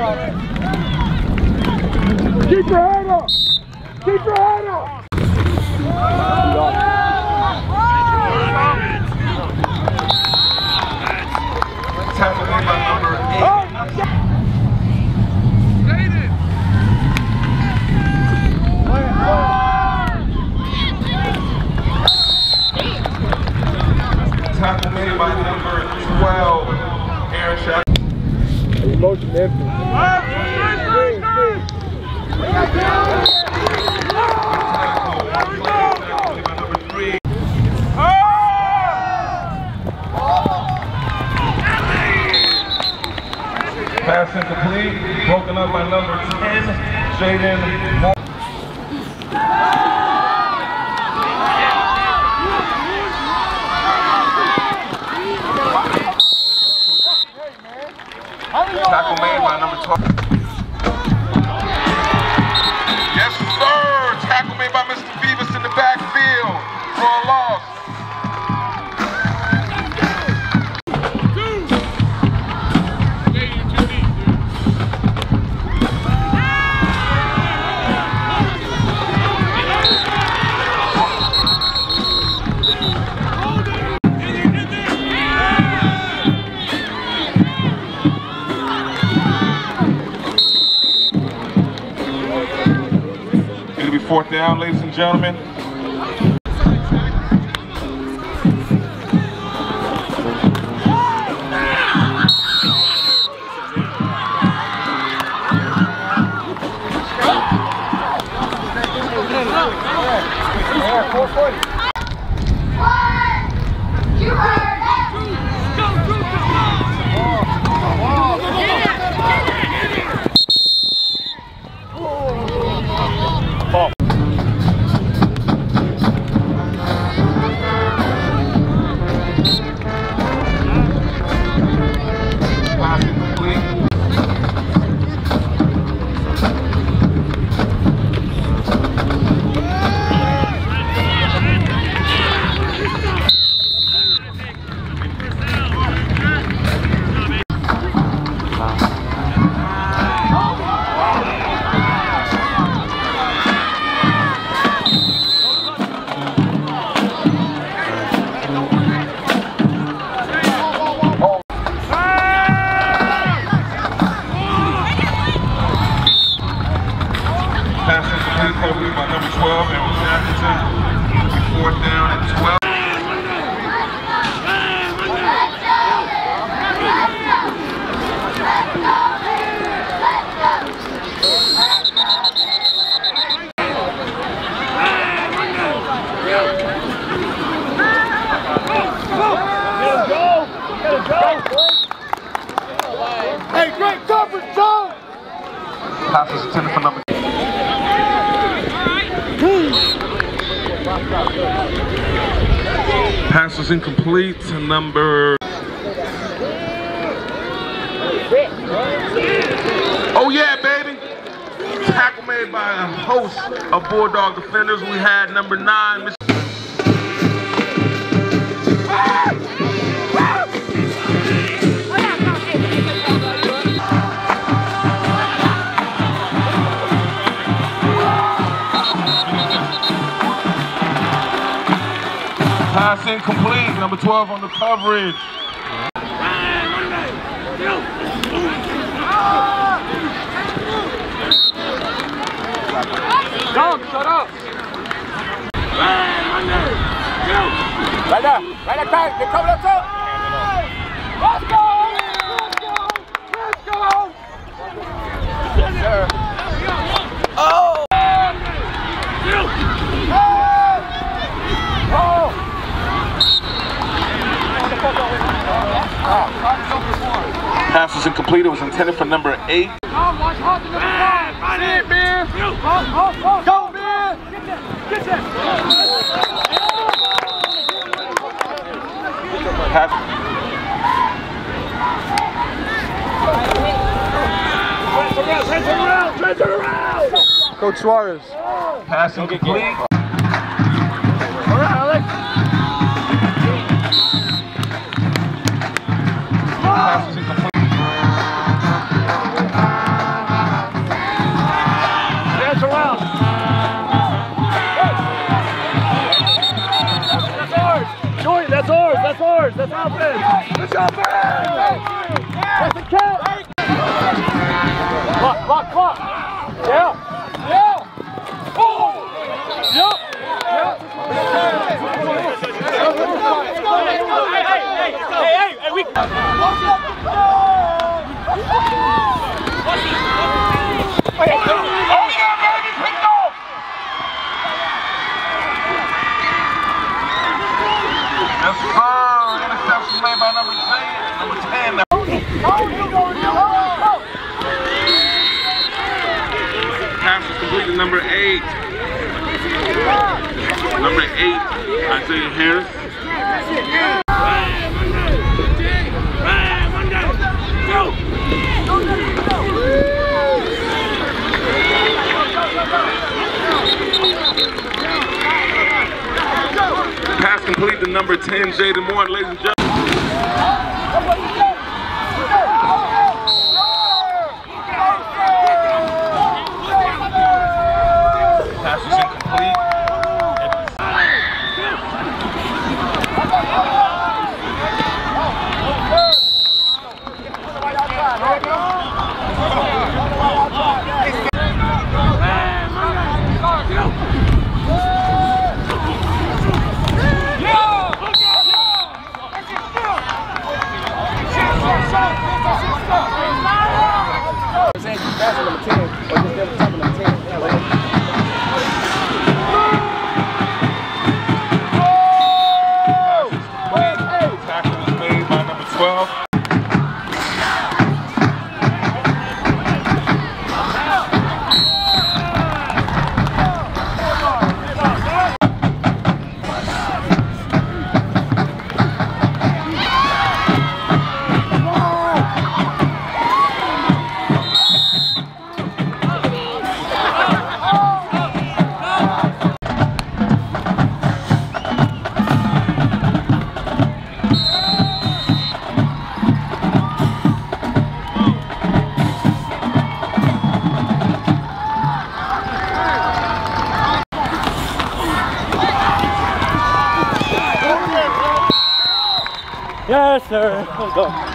Keep your head up. Keep your head up. tackle made by number eight. Tackle made by number 12, Aaron Shack. Motion empty. Tackle by number three. Pass incomplete, broken up by number 10, Jaden. Tackle made by number 12. Yes, sir. Tackle made by Mr. Beavis in the backfield for a loss. Down, ladies and gentlemen. Is incomplete to number. Oh yeah, baby! Tackle made by a host of Bulldog defenders. We had number nine, Mr. Pass incomplete. Number 12 on the coverage. Dom, shut up. Right there. Right there, Ty. They're coming up top. Let's go. Let's go. Let's go. Yes, sir. Oh. Pass was incomplete. It was intended for number 8. Watch hard to the ball. See it, man. Go, man. Get that. Get that. Pass, Coach Suarez. pass incomplete. All right, Alex. Pass was incomplete. Offense. That's the count. Clock, clock, clock. Yeah. Yeah. Oh. Yep. Yes, sir. Interception made by number 10. Number 10. Pass was completed. Number 8. Number 8. Isaiah Harris. Pass complete to number 10, Jaden Moore, ladies and gentlemen. Sir. Let's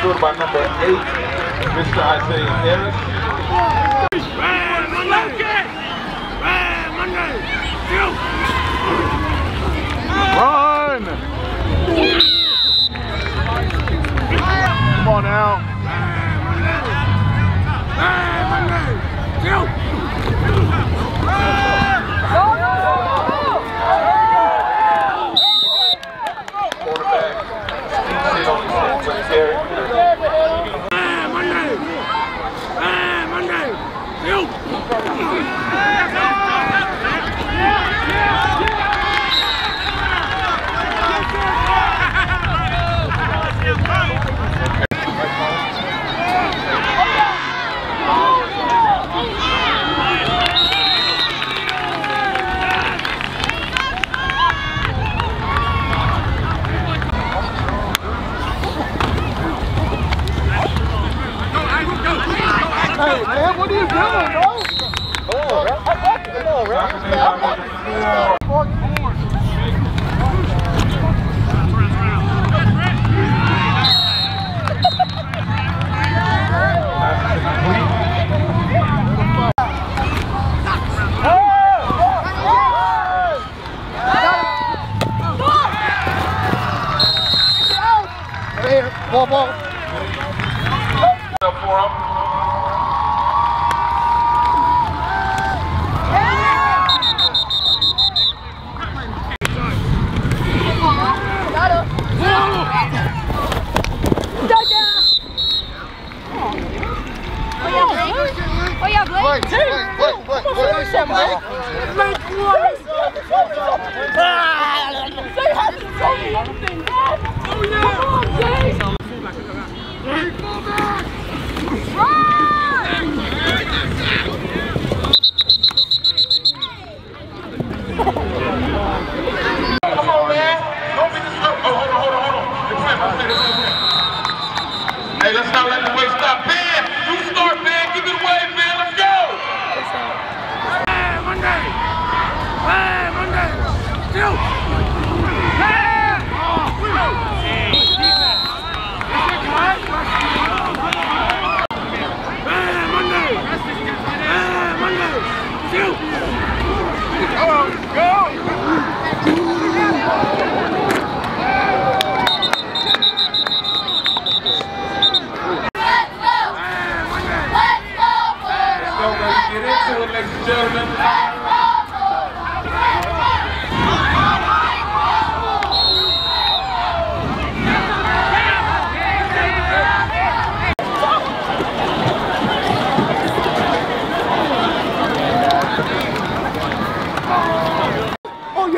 Stood by number eight, Mr. Isaiah Harris. Run!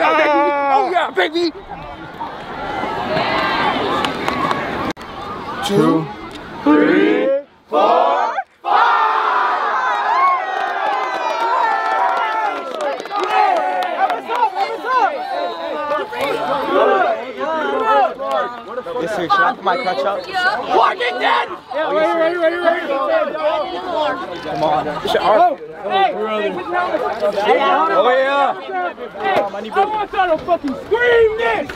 yeah, baby! Ah. Oh yeah, baby! Two, three, four, five! What's up? What's up? This is my catch up. Walking dead! Yeah, ready, ready, ready, ready. Come on. Oh, hey, brother. Oh, yeah. Hey, I want y'all to fucking scream this.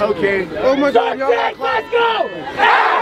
Okay. Oh, my God. Let's go. Hey!